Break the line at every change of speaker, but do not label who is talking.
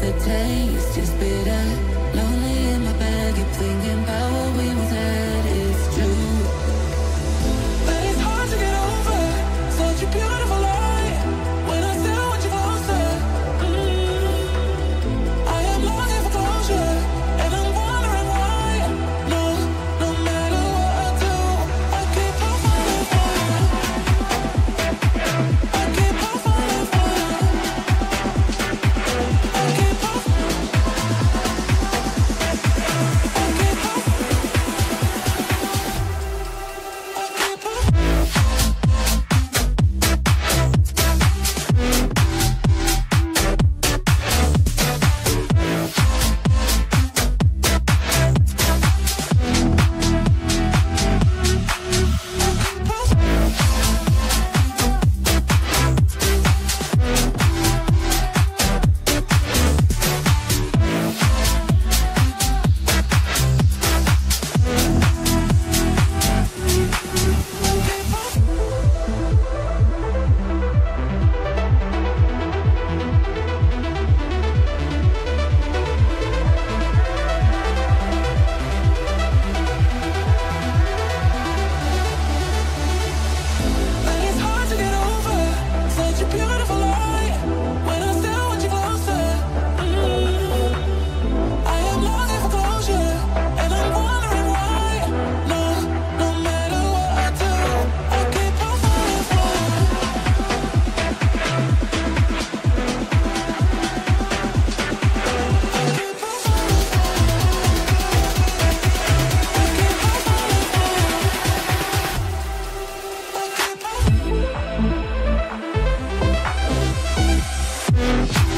the taste is bitter, lonely. For